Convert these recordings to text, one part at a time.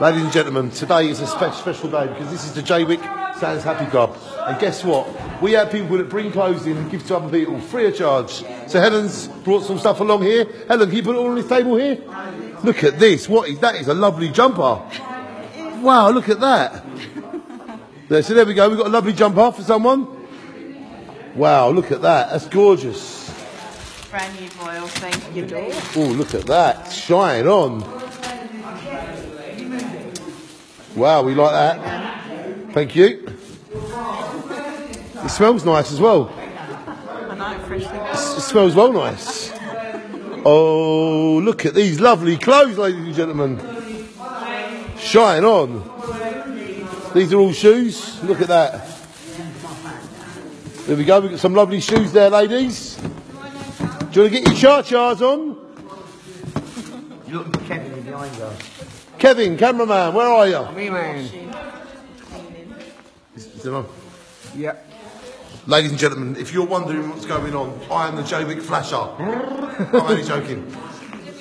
Ladies and gentlemen, today is a spe- special day because this is the Jaywick Sands Happy Club. And guess what? We have people that bring clothes in and give to other people free of charge. So Helen's brought some stuff along here. Helen, can you put it all on this table here? Look at this. What is that? Is a lovely jumper. Wow, look at that. There, so there we go. We've got a lovely jumper for someone. Wow, look at that. That's gorgeous. Brand new boil, thank you. Oh, look at that. Shine on. Wow, we like that. Thank you. It smells nice as well. It smells well nice. Oh, look at these lovely clothes, ladies and gentlemen. Shine on. These are all shoes. Look at that. There we go. We've got some lovely shoes there, ladies. Do you want to get your char-chars on? You look Kevin behind you. Kevin, cameraman, where are you? Me man. Is it on? Yep. Ladies and gentlemen, if you're wondering what's going on, I am the Jaywick Flasher. I'm only joking.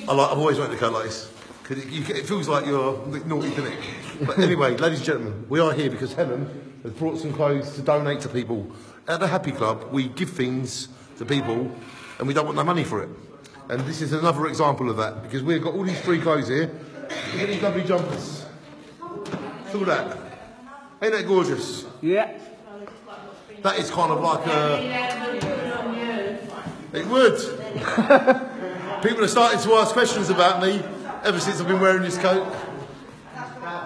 I like, I've always wanted to go like this. 'Cause it, you, it feels like you're naughty, doesn't it? But anyway, ladies and gentlemen, we are here because Helen has brought some clothes to donate to people. At the Happy Club, we give things to people and we don't want no money for it. And this is another example of that because we've got all these free clothes here. Look at these lovely jumpers. Look at that. Ain't that gorgeous? Yeah. That is kind of like a. It would. People are starting to ask questions about me ever since I've been wearing this coat.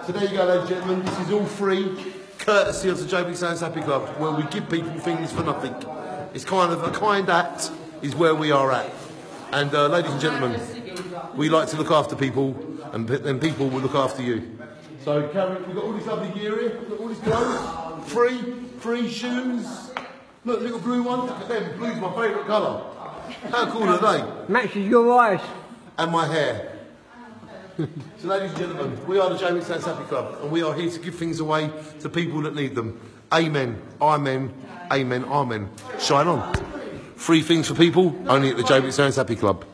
So there you go, ladies and gentlemen. This is all free, courtesy of the Jaywick Sands Happy Club, where we give people things for nothing. It's kind of a kind act, is where we are at. And uh, ladies and gentlemen, we like to look after people, and, and people will look after you. So, Karen, we've got all this lovely gear here. We've got all this clothes. Free, free shoes. Look, little blue one. Look at them. Blue's my favourite colour. How cool are they? Matches your eyes. And my hair. so, ladies and gentlemen, we are the Jaywick Sands Happy Club, and we are here to give things away to people that need them. Amen. Amen. Amen. Amen. Shine on. Free things for people, only at the Jaywick Sands Happy Club.